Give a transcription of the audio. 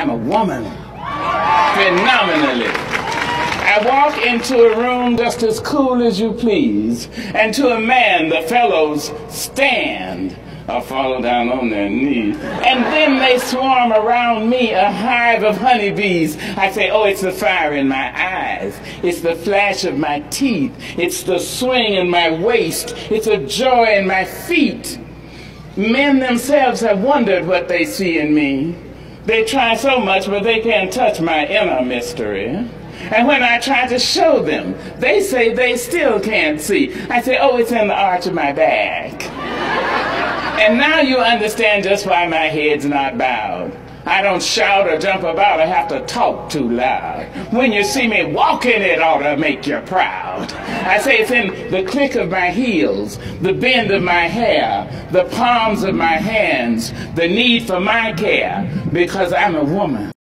I'm a woman. Phenomenally. I walk into a room just as cool as you please, and to a man the fellows stand or fall down on their knees. And then they swarm around me, a hive of honeybees. I say, oh, it's the fire in my eyes. It's the flash of my teeth. It's the swing in my waist. It's a joy in my feet. Men themselves have wondered what they see in me. They try so much, but they can't touch my inner mystery. And when I try to show them, they say they still can't see. I say, oh, it's in the arch of my back. and now you understand just why my head's not bowed. I don't shout or jump about, I have to talk too loud. When you see me walking, it ought to make you proud. I say it's in the click of my heels, the bend of my hair, the palms of my hands, the need for my care, because I'm a woman.